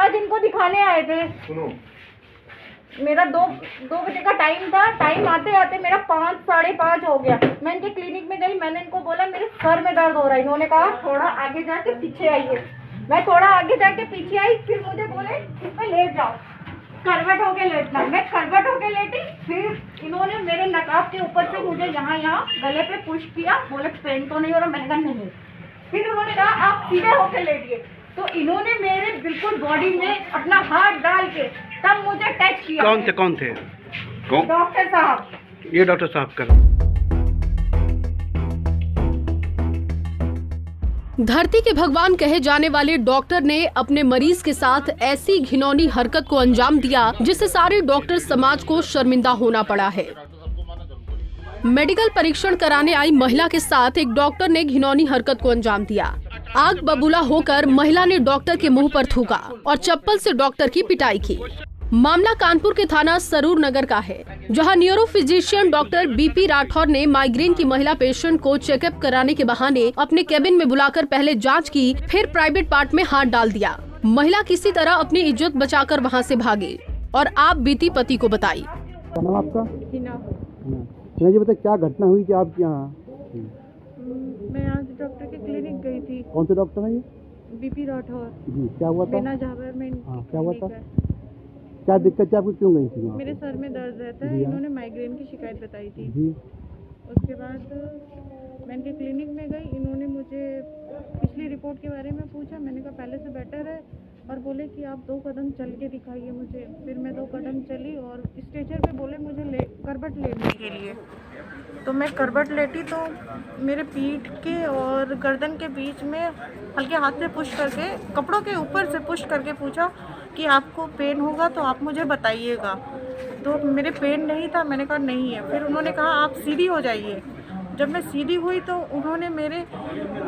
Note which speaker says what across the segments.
Speaker 1: आज इनको दिखाने आए थे।
Speaker 2: सुनो।
Speaker 1: मेरा दो दो बजे का टाइम था। टाइम आते आते मेरा पाँच साढ़े पाँच हो गया। मैं इनके क्लिनिक में गई मैंने इनको बोला मेरे सर में दर्द हो रहा है। इन्होंने कहा थोड़ा आगे जाके पीछे आइए। मैं थोड़ा आगे जाके पीछे आई फिर मुझे बोले इस पे लेट जाओ। करवट होके लेटना। मैं करवट होके लेटी फिर इन्होंने मेरे नकाब के ऊपर से मुझे यहाँ यहाँ गले पे पुश किया। बोले पेन तो नहीं हो रहा मैंने कहा नहीं फिर उन्होंने कहा आप सीधे होके लेटिए। तो इन्होंने मेरे बिल्कुल बॉडी में अपना हाथ डाल के तब मुझे टच किया।
Speaker 3: कौन थे कौन थे?
Speaker 2: कौन?
Speaker 1: डॉक्टर साहब।
Speaker 3: ये डॉक्टर साहब कर।
Speaker 4: धरती के भगवान कहे जाने वाले डॉक्टर ने अपने मरीज़ के साथ ऐसी घिनौनी हरकत को अंजाम दिया जिससे सारे डॉक्टर समाज को शर्मिंदा होना पड़ा है। मेडिकल परीक्षण कराने आई महिला के साथ एक डॉक्टर ने घिनौनी हरकत को अंजाम दिया। आग बबूला होकर महिला ने डॉक्टर के मुँह पर थूका और चप्पल से डॉक्टर की पिटाई की। मामला कानपुर के थाना सरूर नगर का है, जहाँ neuro physician doctor B P Rathore ने माइग्रेन की महिला पेशेंट को चेकअप कराने के बहाने अपने केबिन में बुलाकर पहले जाँच की, फिर प्राइवेट पार्ट में हाथ डाल दिया। महिला किसी तरह अपनी इज़्ज़त बचाकर वहाँ से भागी और आप बीती पति को बताई।
Speaker 5: आपका? हाँ। क्या घटना हुई कि आप यहाँ?
Speaker 1: मैं आज डॉक्टर के क्लिनिक गई थी।
Speaker 5: कौन से डॉक्टर हैं ये?
Speaker 1: बीपी राठौर।
Speaker 5: जी क्या हुआ था?
Speaker 1: बिना झाबर में इनकी
Speaker 5: हाँ, क्या हुआ था? क्या दिक्कत थी आपको? क्यों गई थी
Speaker 1: मेरे सर में दर्द रहता है
Speaker 5: हाँ।
Speaker 1: इन्होंने माइग्रेन की शिकायत बताई थी।
Speaker 5: जी।
Speaker 1: उसके बाद मैं इनके क्लिनिक में गई इन्होंने मुझे पिछली रिपोर्ट के बारे में पूछा मैंने कहा पहले से बेटर है और बोले कि आप दो कदम चल के दिखाइए मुझे। फिर मैं दो कदम चली और स्ट्रेचर पे बोले, मुझे ले, करबट लेने के लिए। तो मैं करबट लेटी तो मेरे पीठ के और गर्दन के बीच में हल्के हाथ से पुश करके, कपड़ों के ऊपर से पुश करके पूछा कि आपको पेन होगा तो आप मुझे बताइएगा। तो मेरे पेन नहीं था, मैंने कहा, नहीं है। फिर उन्होंने कहा, आप सीधी हो जाइए। जब मैं सीधी हुई तो उन्होंने मेरे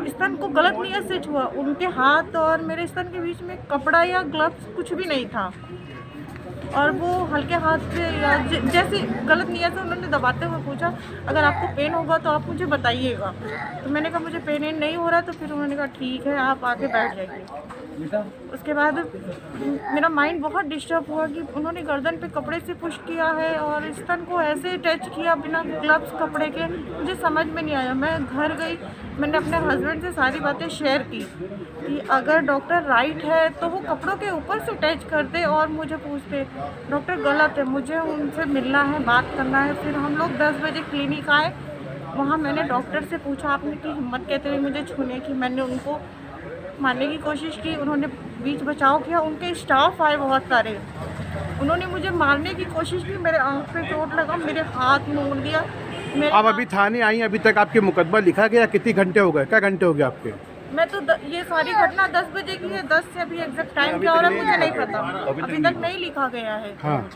Speaker 1: स्तन को गलत नियत से छुआ। उनके हाथ और मेरे स्तन के बीच में कपड़ा या ग्लव्स कुछ भी नहीं था। और वो हल्के हाथ से या जैसे गलत नियत से उन्होंने दबाते हुए पूछा, अगर आपको पेन होगा तो आप मुझे बताइएगा। तो मैंने कहा, मुझे पेन नहीं हो रहा। तो फिर उन्होंने कहा, ठीक है, आप आके बैठ जाइए। उसके बाद मेरा माइंड बहुत डिस्टर्ब हुआ कि उन्होंने गर्दन पे कपड़े से पुश किया है और स्तन को ऐसे टच किया बिना ग्लव्स कपड़े के। मुझे समझ में नहीं आया। मैं घर गई, मैंने अपने हस्बैंड से सारी बातें शेयर की कि अगर डॉक्टर राइट है तो वो कपड़ों के ऊपर से टच करते और मुझे पूछते डॉक्टर गलत है, मुझे उनसे मिलना है, बात करना है। फिर हम लोग दस बजे क्लिनिक आए। वहाँ मैंने डॉक्टर से पूछा, आपने की हिम्मत कहते हुए मुझे छूने की? मैंने उनको मारने की कोशिश की उन्होंने बीच बचाव किया। उनके स्टाफ आए बहुत सारे। उन्होंने मुझे मारने की कोशिश की मेरे आँख पे चोट लगा मेरे हाथ मोड़ दिया।
Speaker 3: आप अभी थाने आई अभी तक आपके मुकदमा लिखा गया? कितने घंटे हो गए? क्या घंटे हो गए आपके?
Speaker 1: मैं तो द, ये सारी घटना दस बजे की है। दस से अभी एग्जैक्ट टाइम क्या हो रहा है मुझे नहीं पता। अभी तक नहीं लिखा गया है।
Speaker 3: हाँ।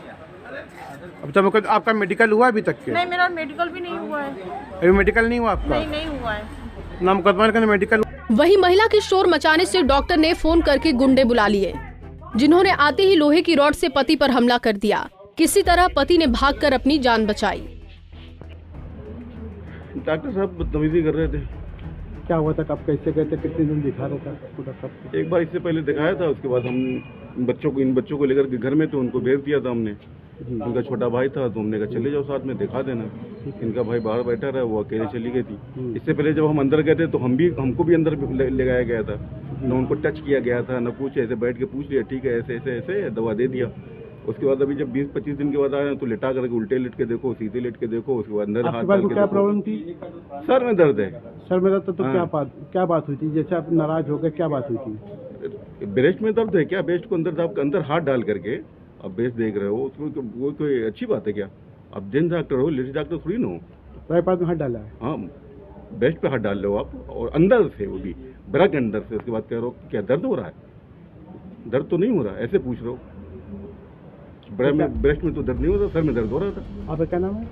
Speaker 3: अब तक मुकद- आपका मेडिकल हुआ अभी तक के?
Speaker 1: नहीं मेरा मेडिकल भी नहीं हुआ है।
Speaker 3: अभी मेडिकल नहीं हुआ आपका?
Speaker 1: नहीं नहीं हुआ है।
Speaker 3: ना मुकदमा मेडिकल
Speaker 4: वहीं महिला के शोर मचाने से डॉक्टर ने फ़ोन करके गुंडे बुला लिए जिन्होंने आते ही लोहे की रॉड से पति पर हमला कर दिया। किसी तरह पति ने भागकर अपनी जान बचाई।
Speaker 2: डॉक्टर साहब बदतमीजी कर रहे थे।
Speaker 5: क्या हुआ था? कब कैसे गए थे? कितने दिन दिखा रहे था
Speaker 2: एक बार इससे पहले दिखाया था उसके बाद हम बच्चों को इन बच्चों को लेकर के घर में तो उनको भेज दिया था हमने। उनका छोटा भाई था तो हमने कहा चले जाओ साथ में दिखा देना। इनका भाई बाहर बैठा रहा वो अकेले चली गई थी। इससे पहले जब हम अंदर गए थे तो हम भी हमको भी अंदर ले ले गया था। न उनको टच किया गया था न कुछ ऐसे बैठ के पूछ लिया ठीक है ऐसे ऐसे ऐसे दवा दे दिया। उसके बाद अभी जब 20-25 दिन के बाद आए तो लिटा करके उल्टे लेट के देखो सीधे लेट के देखो उसके बाद अंदर हाथ
Speaker 5: क्या प्रॉब्लम थी?
Speaker 2: सर में दर्द है।
Speaker 5: सर मेरा तो, तो
Speaker 2: हाँ।
Speaker 5: क्या बात क्या बात हुई थी? जैसे आप नाराज़ हो गए क्या बात हुई थी?
Speaker 2: ब्रेस्ट में दर्द है क्या? ब्रेस्ट को अंदर अंदर हाथ डाल करके आप ब्रेस्ट देख रहे हो उसमें तो वो कोई अच्छी बात है क्या? आप जेंट्स डॉक्टर हो लेडीज़ डॉक्टर थोड़ी ना हो।
Speaker 5: राय पास में हाथ डाला है?
Speaker 2: हाँ ब्रेस्ट पे हाथ डाल लो आप और अंदर से वो भी ब्रा के अंदर से उसके बाद कह रहे हो क्या दर्द हो रहा है? दर्द तो नहीं हो रहा ऐसे पूछ रहे हो। ब्रा में ब्रेस्ट में तो दर्द नहीं हो रहा सर में दर्द हो रहा था।
Speaker 5: आपका क्या नाम है?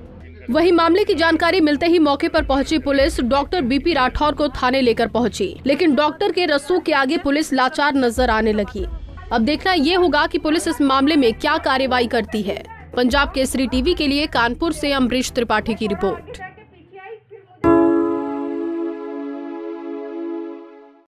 Speaker 4: वहीं मामले की जानकारी मिलते ही मौके पर पहुँची पुलिस डॉक्टर बीपी राठौर को थाने लेकर पहुँची। लेकिन डॉक्टर के रस्सों के आगे पुलिस लाचार नज़र आने लगी। अब देखना ये होगा कि पुलिस इस मामले में क्या कार्रवाई करती है। पंजाब केसरी टीवी के लिए कानपुर से अमरीश त्रिपाठी की रिपोर्ट।